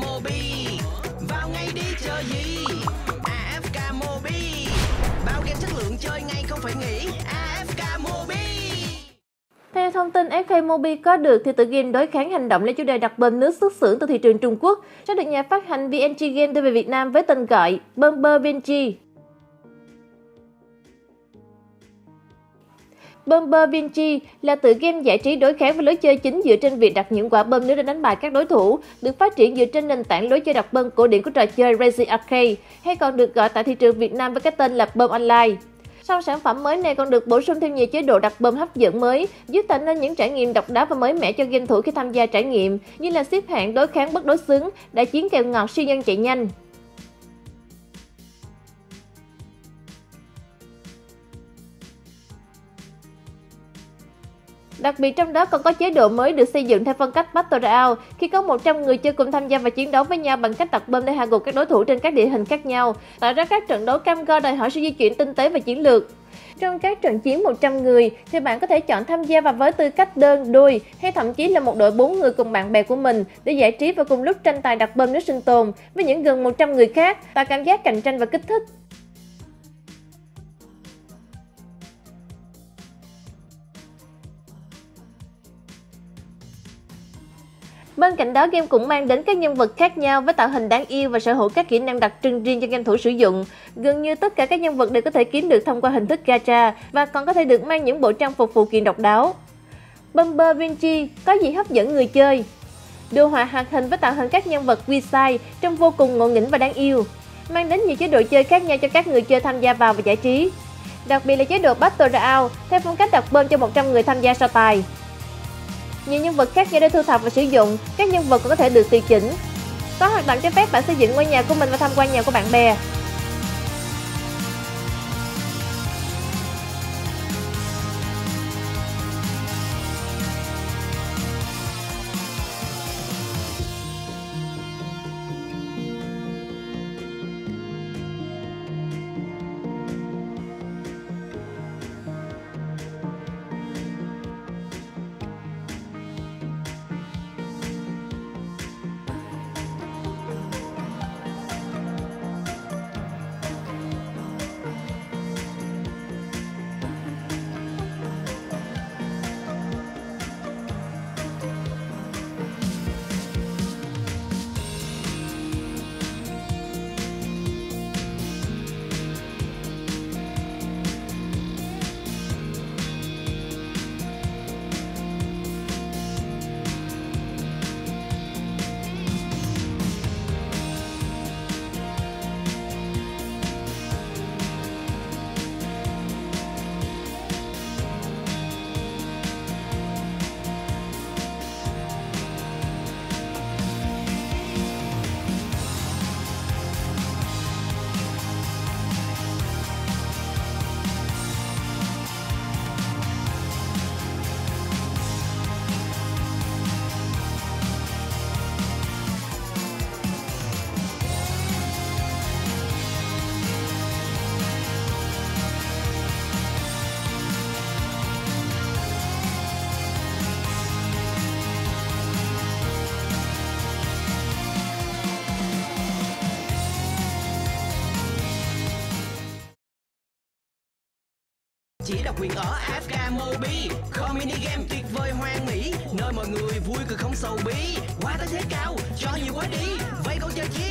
Mobi. Vào ngay đi chờ gì? AFK Mobi. Bao game chất lượng chơi ngay không phải nghĩ AFK Mobi. Theo thông tin FK Mobi có được thì tự game đối kháng hành động lấy chủ đề đặt bơm nước xuất xưởng từ thị trường Trung Quốc. Sẽ được nhà phát hành VNG Game đưa về Việt Nam với tên gọi Bumper VNG. Bomber Vinci là tựa game giải trí đối kháng với lối chơi chính dựa trên việc đặt những quả bơm nếu để đánh bại các đối thủ, được phát triển dựa trên nền tảng lối chơi đặt bơm cổ điển của trò chơi Racing Arcade, hay còn được gọi tại thị trường Việt Nam với cái tên là bơm online. Sau sản phẩm mới này còn được bổ sung thêm nhiều chế độ đặt bơm hấp dẫn mới, giúp tạo nên những trải nghiệm độc đáo và mới mẻ cho game thủ khi tham gia trải nghiệm, như là xếp hạng đối kháng bất đối xứng, đại chiến kèo ngọt siêu nhân chạy nhanh. Đặc biệt trong đó còn có chế độ mới được xây dựng theo phong cách Battle Royale khi có 100 người chơi cùng tham gia và chiến đấu với nhau bằng cách đặt bơm để hạ gục các đối thủ trên các địa hình khác nhau, tạo ra các trận đấu cam go đòi hỏi sự di chuyển tinh tế và chiến lược. Trong các trận chiến 100 người thì bạn có thể chọn tham gia và với tư cách đơn, đôi hay thậm chí là một đội 4 người cùng bạn bè của mình để giải trí và cùng lúc tranh tài đặt bơm nước sinh tồn với những gần 100 người khác, tạo cảm giác cạnh tranh và kích thích. Bên cạnh đó, game cũng mang đến các nhân vật khác nhau với tạo hình đáng yêu và sở hữu các kỹ năng đặc trưng riêng cho game thủ sử dụng. Gần như tất cả các nhân vật đều có thể kiếm được thông qua hình thức gacha và còn có thể được mang những bộ trang phục phụ kiện độc đáo. Bumper Vinci có gì hấp dẫn người chơi? Đồ họa hoạt hình với tạo hình các nhân vật Wisai trông vô cùng ngộ nghĩnh và đáng yêu, mang đến nhiều chế độ chơi khác nhau cho các người chơi tham gia vào và giải trí. Đặc biệt là chế độ Battle Royale theo phong cách đặc bơm cho 100 người tham gia so tài. Nhiều nhân vật khác nhau để thu thập và sử dụng, các nhân vật cũng có thể được tùy chỉnh. Có hoạt động cho phép bạn xây dựng ngôi nhà của mình và tham quan nhà của bạn bè. Chỉ độc quyền ở FK Mobi. Kho mini game tuyệt vời hoang mỹ Nơi mọi người vui cười không sầu bí Quá tới thế cao, cho nhiều quá đi. Vậy còn chờ chi?